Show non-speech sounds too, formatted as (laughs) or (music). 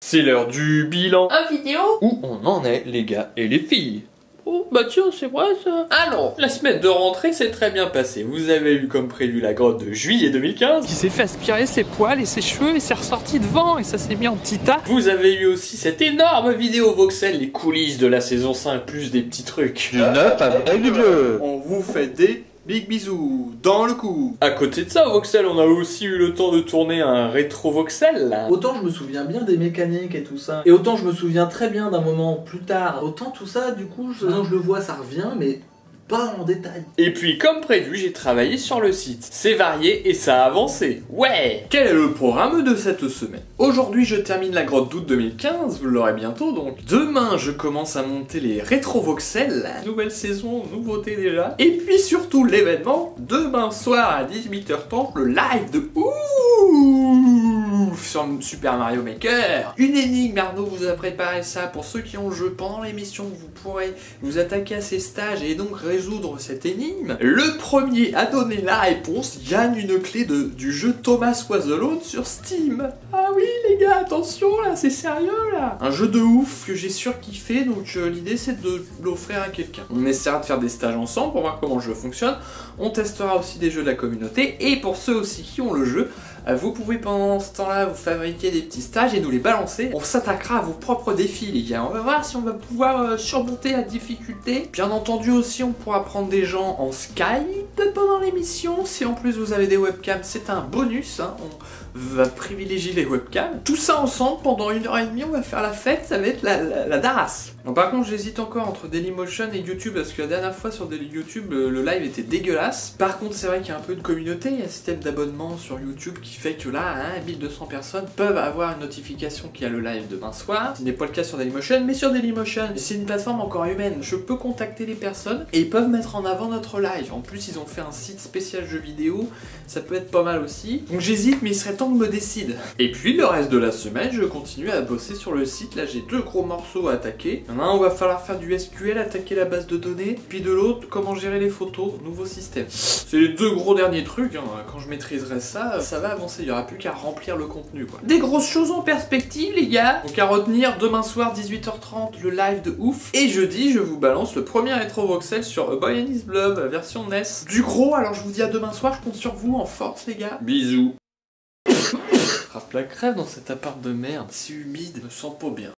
C'est l'heure du bilan. Un vidéo Où on en est, les gars et les filles Oh, bah tiens, c'est vrai ça. Alors, La semaine de rentrée s'est très bien passée. Vous avez eu comme prévu la grotte de juillet 2015. Il s'est fait aspirer ses poils et ses cheveux et s'est ressorti devant et ça s'est mis en petit tas. Vous avez eu aussi cette énorme vidéo Voxel, les coulisses de la saison 5, plus des petits trucs. Du neuf avec du vieux. On vous fait des big bisous dans le cou. À côté de ça, Voxel, on a aussi eu le temps de tourner un rétro Voxel. là. Autant je me souviens bien des mécaniques et tout ça, et autant je me souviens très bien d'un moment plus tard, autant tout ça, du coup, je- quand je le vois, ça revient, mais pas en détail. Et puis, comme prévu, j'ai travaillé sur le site. C'est varié et ça a avancé. Ouais Quel est le programme de cette semaine Aujourd'hui, je termine la grotte d'août 2015, vous l'aurez bientôt donc. Demain, je commence à monter les rétro voxels, nouvelle saison, nouveauté déjà. Et puis surtout, l'événement, demain soir à 18h30, le live de Ouf Super Mario Maker. Une énigme, Arnaud vous a préparé ça. Pour ceux qui ont le jeu pendant l'émission, vous pourrez vous attaquer à ces stages et donc résoudre cette énigme. Le premier à donner la réponse gagne une clé de, du jeu Thomas Was sur Steam. Ah oui les gars, attention là, c'est sérieux là Un jeu de ouf que j'ai surkiffé, donc euh, l'idée c'est de l'offrir à quelqu'un. On essaiera de faire des stages ensemble pour voir comment le jeu fonctionne. On testera aussi des jeux de la communauté et pour ceux aussi qui ont le jeu, vous pouvez pendant ce temps-là vous fabriquer des petits stages et nous les balancer. On s'attaquera à vos propres défis, les gars. On va voir si on va pouvoir euh, surmonter la difficulté. Bien entendu aussi, on pourra prendre des gens en Skype pendant l'émission. Si en plus vous avez des webcams, c'est un bonus. hein. On va privilégier les webcams. Tout ça ensemble pendant une heure et demie, on va faire la fête. Ça va être la, daras. Par contre, j'hésite encore entre Dailymotion et YouTube parce que la dernière fois sur Daily YouTube, le, le live était dégueulasse. Par contre, c'est vrai qu'il y a un peu de communauté. Il y a un système d'abonnement sur YouTube qui fait que là, hein, 1200 personnes peuvent avoir une notification qu'il y a le live demain soir. Ce n'est pas le cas sur Dailymotion, mais sur Dailymotion, c'est une plateforme encore humaine. Je peux contacter les personnes et ils peuvent mettre en avant notre live. En plus, ils ont fait un site spécial jeux vidéo. Ça peut être pas mal aussi. Donc j'hésite, mais il serait temps que je me décide. Et puis le reste de la semaine, je continue à bosser sur le site. Là, j'ai deux gros morceaux à attaquer. Il y en a un, on va falloir faire du SQL, attaquer la base de données. Puis de l'autre, comment gérer les photos, nouveau système. C'est les deux gros derniers trucs. hein. Quand je maîtriserai ça, ça va avancer. Il y aura plus qu'à remplir le contenu. Des grosses choses en perspective, les gars. Donc à retenir, demain soir, 18h30, le live de ouf. Et jeudi, je vous balance le premier rétro voxel sur A Boy and His Blob, version NES. Gros, alors je vous dis à demain soir, je compte sur vous en force, les gars. Bisous. (laughs) Frappe la crève dans cet appart de merde. C'est humide, je me sens pas bien.